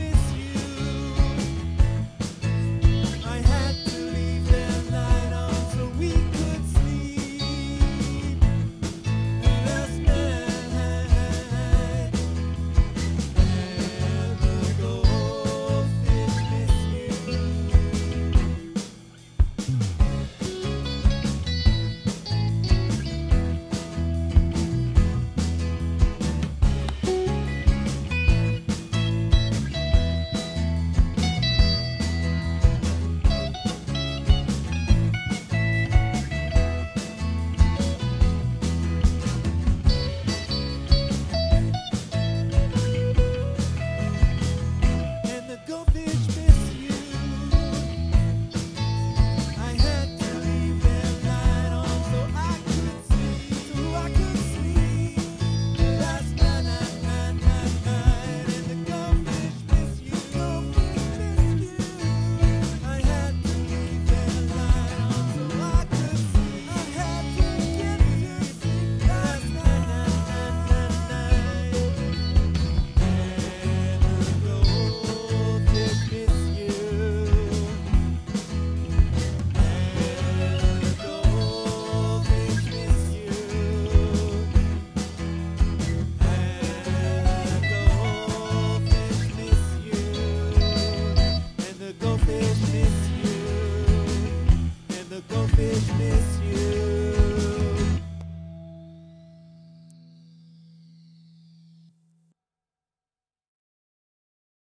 miss you.